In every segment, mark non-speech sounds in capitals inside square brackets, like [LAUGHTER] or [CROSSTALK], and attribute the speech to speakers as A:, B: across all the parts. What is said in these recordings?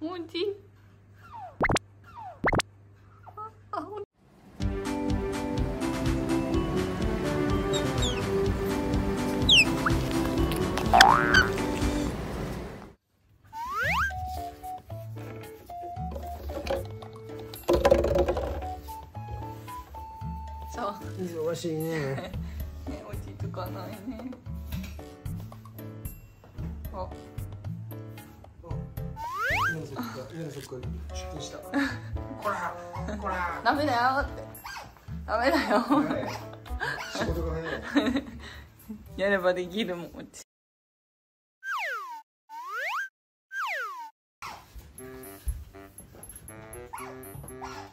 A: もちあほんそう。
B: 忙しいね。[LAUGHS]
A: ね落ち着かないね。あ
B: 家のそっか家のそっか。出勤した。こらこら。
A: ダメだよって。ダメだよ。
B: 仕事がね [LAUGHS]
A: やればできるもん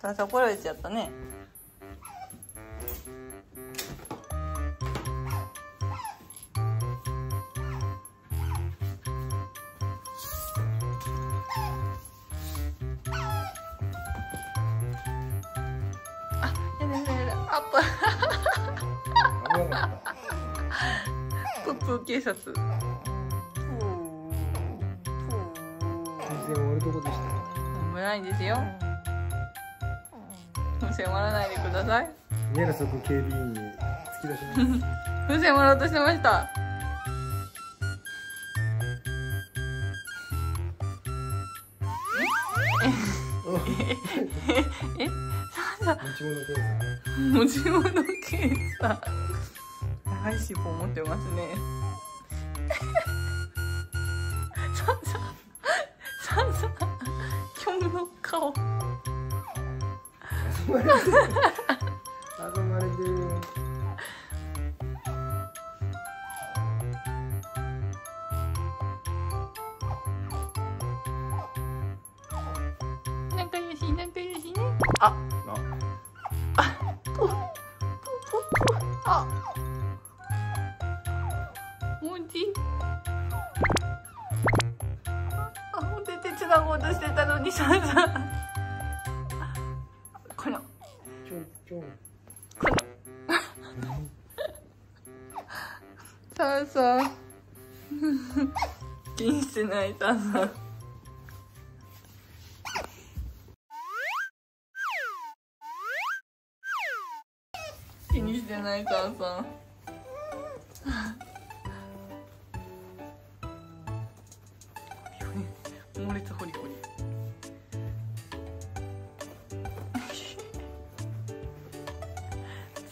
A: さあ怒られちゃったね風船割らないでください。
B: 家のそこ警備員に突き出します。
A: 風船割ろうとしてましたえサン
B: 持ち物検査
A: 持ち物検査。長い尻尾持ってますね。サンササンサキョンの顔 [LAUGHS] あ。あ。ぽぽぽぽあ。もちあ。ほんで手つなごうとしてたのにささこの
B: ちょんちょん
A: このさあ。さあ。気にしてないさあ。さあ。気にしてないさあさあ猛烈ホリホリ。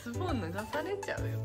A: ズボン脱がされちゃうよ